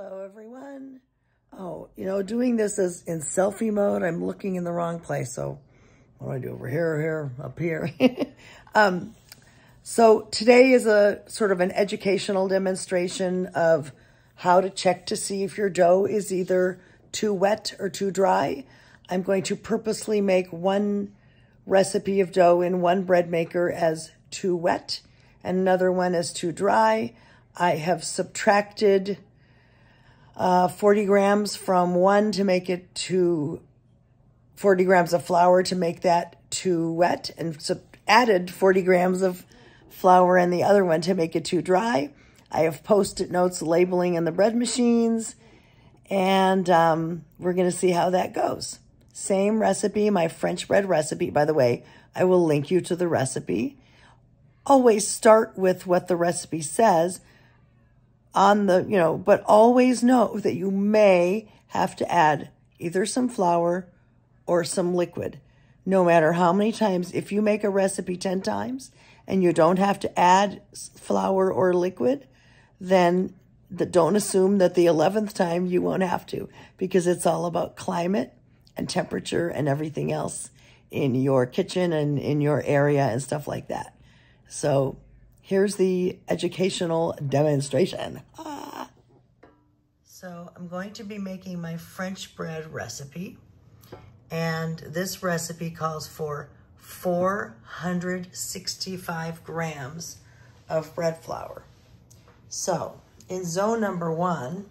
Hello, everyone. Oh, you know, doing this as in selfie mode, I'm looking in the wrong place. So what do I do over here, here, up here? um, so today is a sort of an educational demonstration of how to check to see if your dough is either too wet or too dry. I'm going to purposely make one recipe of dough in one bread maker as too wet and another one as too dry. I have subtracted uh, 40 grams from one to make it to 40 grams of flour to make that too wet and sub added 40 grams of flour in the other one to make it too dry. I have post-it notes labeling in the bread machines and um, we're going to see how that goes. Same recipe, my French bread recipe. By the way, I will link you to the recipe. Always start with what the recipe says on the, you know, but always know that you may have to add either some flour or some liquid. No matter how many times, if you make a recipe 10 times and you don't have to add flour or liquid, then the, don't assume that the 11th time you won't have to because it's all about climate and temperature and everything else in your kitchen and in your area and stuff like that. So Here's the educational demonstration. Ah. So I'm going to be making my French bread recipe. And this recipe calls for 465 grams of bread flour. So in zone number one,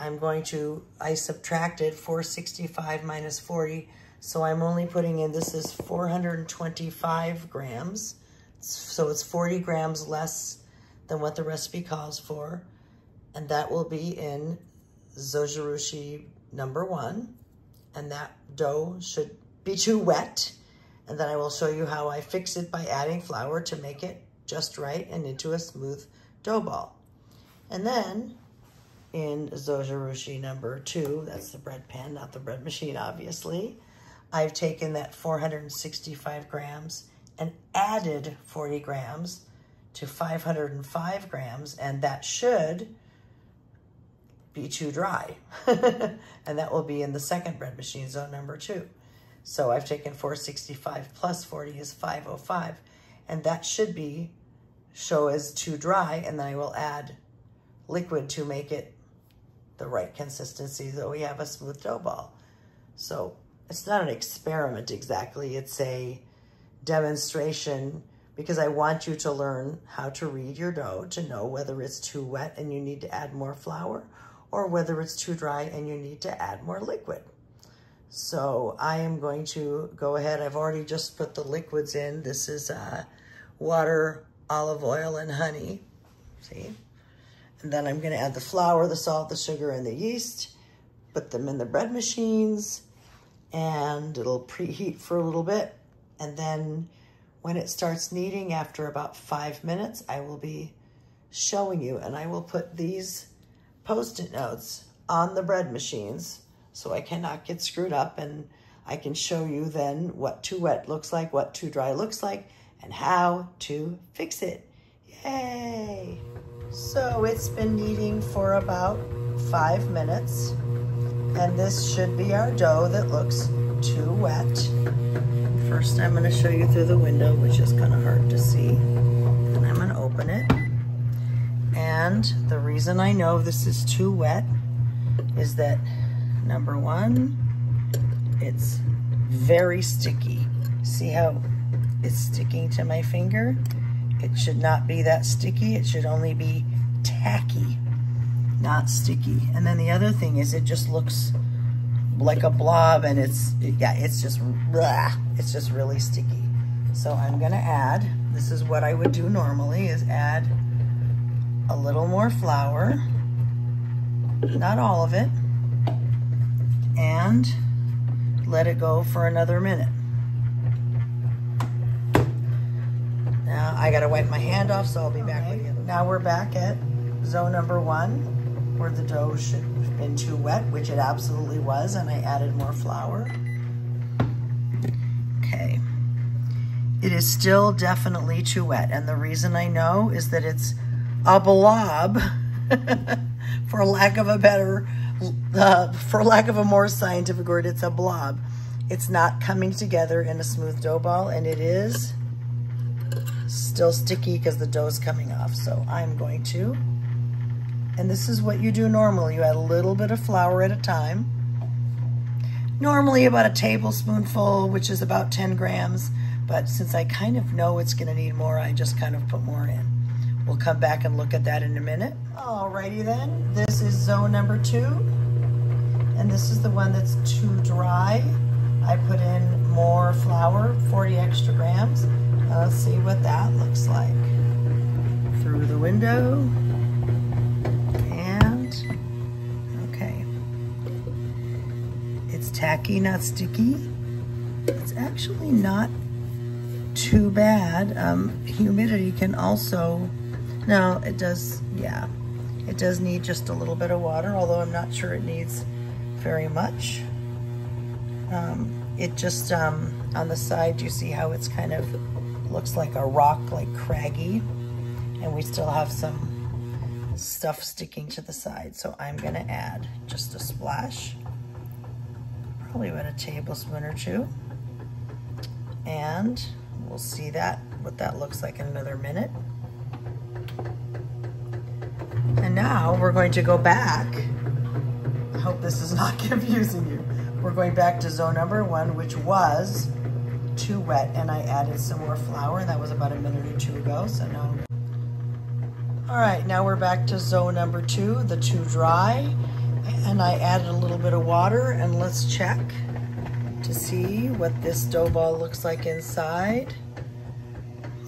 I'm going to, I subtracted 465 minus 40, so I'm only putting in, this is 425 grams. So it's 40 grams less than what the recipe calls for. And that will be in zojirushi number one. And that dough should be too wet. And then I will show you how I fix it by adding flour to make it just right and into a smooth dough ball. And then in zojirushi number two, that's the bread pan, not the bread machine, obviously, I've taken that 465 grams and added 40 grams to 505 grams, and that should be too dry. and that will be in the second bread machine zone number two. So I've taken 465 plus 40 is 505, and that should be show as too dry, and then I will add liquid to make it the right consistency that we have a smooth dough ball. So it's not an experiment exactly, it's a demonstration because I want you to learn how to read your dough to know whether it's too wet and you need to add more flour or whether it's too dry and you need to add more liquid. So I am going to go ahead. I've already just put the liquids in. This is uh, water, olive oil, and honey. See? And then I'm going to add the flour, the salt, the sugar, and the yeast. Put them in the bread machines. And it'll preheat for a little bit. And then when it starts kneading after about five minutes, I will be showing you. And I will put these post-it notes on the bread machines so I cannot get screwed up and I can show you then what too wet looks like, what too dry looks like, and how to fix it. Yay! So it's been kneading for about five minutes, and this should be our dough that looks too wet. First, I'm gonna show you through the window, which is kind of hard to see. And I'm gonna open it. And the reason I know this is too wet is that number one, it's very sticky. See how it's sticking to my finger? It should not be that sticky. It should only be tacky, not sticky. And then the other thing is it just looks like a blob and it's, yeah, it's just, blah, it's just really sticky. So I'm gonna add, this is what I would do normally, is add a little more flour, not all of it, and let it go for another minute. Now I gotta wipe my hand off, so I'll be back with you. Now we're back at zone number one where the dough should been too wet, which it absolutely was, and I added more flour. Okay. It is still definitely too wet, and the reason I know is that it's a blob for lack of a better, uh, for lack of a more scientific word, it's a blob. It's not coming together in a smooth dough ball and it is still sticky because the dough is coming off. So I'm going to, and this is what you do normally. You add a little bit of flour at a time. Normally about a tablespoonful, which is about 10 grams. But since I kind of know it's gonna need more, I just kind of put more in. We'll come back and look at that in a minute. Alrighty then, this is zone number two. And this is the one that's too dry. I put in more flour, 40 extra grams. Let's see what that looks like. Through the window. It's tacky, not sticky. It's actually not too bad. Um, humidity can also, no, it does, yeah. It does need just a little bit of water, although I'm not sure it needs very much. Um, it just, um, on the side, you see how it's kind of looks like a rock, like craggy. And we still have some stuff sticking to the side. So I'm gonna add just a splash, probably about a tablespoon or two. And we'll see that, what that looks like in another minute. And now we're going to go back. I hope this is not confusing you. We're going back to zone number one, which was too wet, and I added some more flour, that was about a minute or two ago, so now. All right, now we're back to zone number two, the too dry, and I added a little bit of water, and let's check to see what this dough ball looks like inside.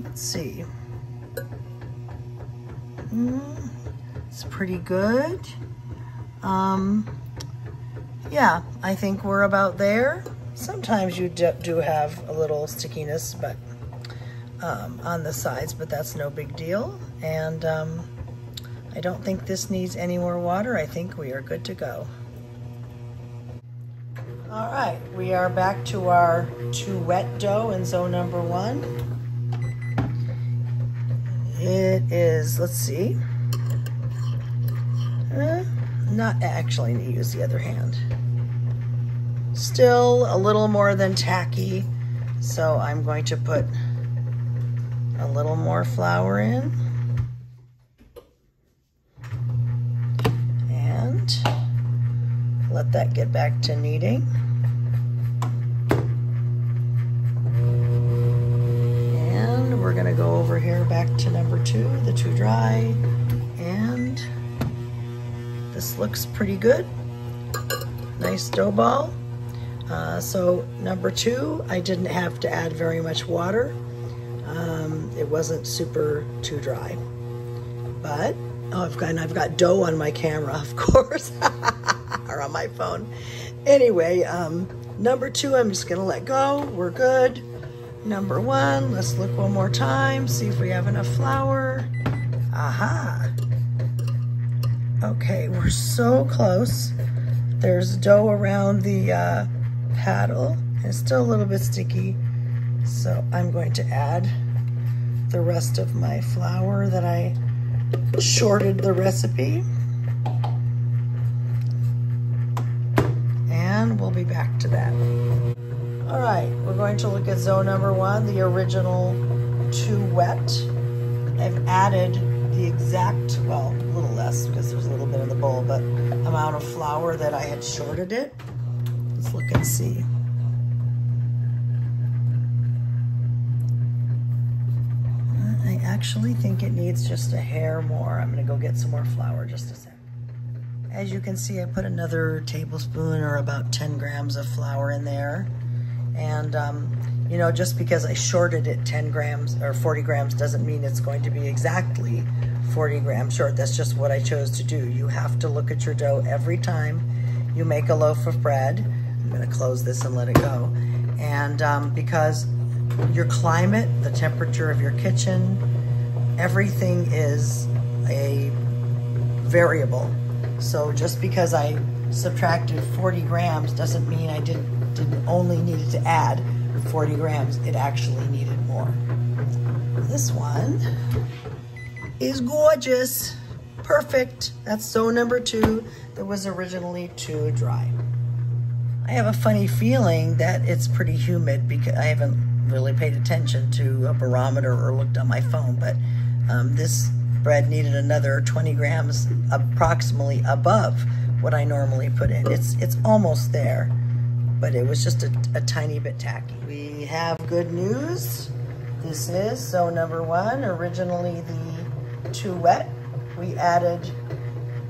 Let's see. Mm, it's pretty good. Um, yeah, I think we're about there. Sometimes you do have a little stickiness but um, on the sides, but that's no big deal. And um, I don't think this needs any more water. I think we are good to go. All right, we are back to our too wet dough in zone number one. It is, let's see, uh, not actually to use the other hand. Still a little more than tacky, so I'm going to put a little more flour in. And let that get back to kneading. And we're gonna go over here back to number two, the too dry. And this looks pretty good. Nice dough ball. Uh, so number two, I didn't have to add very much water. Um, it wasn't super too dry. But, oh, I've got, and I've got dough on my camera, of course, or on my phone. Anyway, um, number two, I'm just gonna let go. We're good. Number one, let's look one more time, see if we have enough flour. Aha. Okay, we're so close. There's dough around the uh, paddle. It's still a little bit sticky, so I'm going to add the rest of my flour that I shorted the recipe. And we'll be back to that. All right, we're going to look at zone number one, the original too wet. I've added the exact, well, a little less because there's a little bit in the bowl, but amount of flour that I had shorted it. Let's look and see. Actually think it needs just a hair more. I'm gonna go get some more flour just a sec. As you can see, I put another tablespoon or about 10 grams of flour in there. And, um, you know, just because I shorted it 10 grams or 40 grams doesn't mean it's going to be exactly 40 grams short. That's just what I chose to do. You have to look at your dough every time you make a loaf of bread I'm gonna close this and let it go. And um, because your climate, the temperature of your kitchen, everything is a variable. So just because I subtracted 40 grams doesn't mean I didn't, didn't only needed to add 40 grams. It actually needed more. This one is gorgeous. Perfect. That's dough number two that was originally too dry. I have a funny feeling that it's pretty humid because I haven't really paid attention to a barometer or looked on my phone, but um, this bread needed another 20 grams approximately above what I normally put in. It's, it's almost there, but it was just a, a tiny bit tacky. We have good news. This is so number one, originally the too wet. We added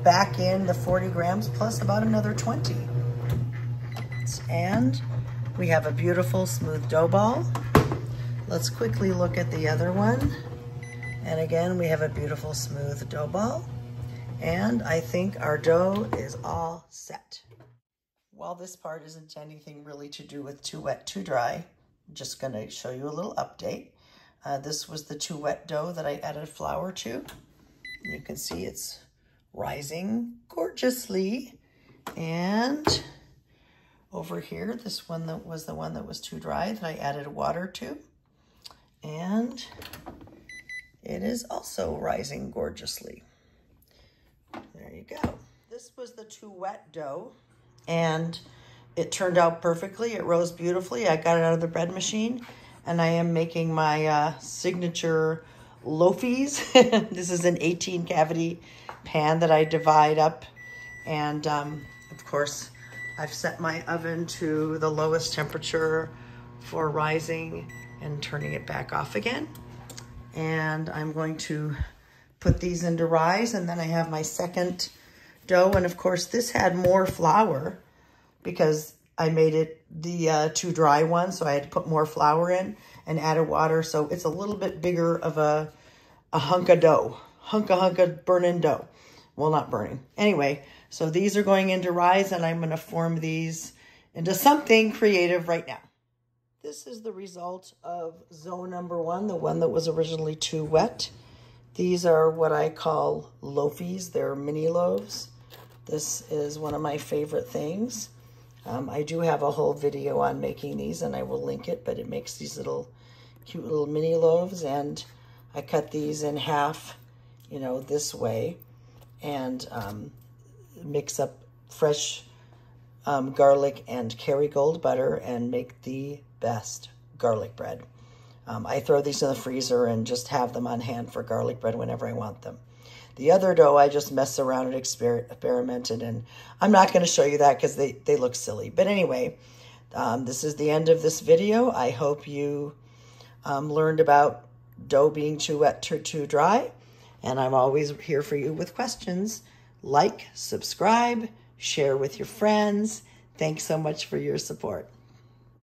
back in the 40 grams plus about another 20. And we have a beautiful smooth dough ball. Let's quickly look at the other one. And again, we have a beautiful smooth dough ball. And I think our dough is all set. While this part isn't anything really to do with too wet, too dry, I'm just gonna show you a little update. Uh, this was the too wet dough that I added flour to. You can see it's rising gorgeously. And over here, this one that was the one that was too dry that I added water to. And it is also rising gorgeously. There you go. This was the too wet dough and it turned out perfectly. It rose beautifully. I got it out of the bread machine and I am making my uh, signature loafies. this is an 18 cavity pan that I divide up. And um, of course, I've set my oven to the lowest temperature for rising and turning it back off again. And I'm going to put these into rise and then I have my second dough. And of course this had more flour because I made it the uh, too dry one. So I had to put more flour in and added water. So it's a little bit bigger of a, a hunk of dough, hunk of hunk of burning dough. Well, not burning. Anyway, so these are going into rise and I'm going to form these into something creative right now. This is the result of zone number one, the one that was originally too wet. These are what I call loafies. They're mini loaves. This is one of my favorite things. Um, I do have a whole video on making these and I will link it, but it makes these little cute little mini loaves and I cut these in half, you know, this way and um, mix up fresh um, garlic and Kerrygold butter and make the best garlic bread. Um, I throw these in the freezer and just have them on hand for garlic bread whenever I want them. The other dough, I just mess around and exper experimented, and I'm not going to show you that because they, they look silly. But anyway, um, this is the end of this video. I hope you um, learned about dough being too wet or too dry, and I'm always here for you with questions. Like, subscribe, share with your friends. Thanks so much for your support.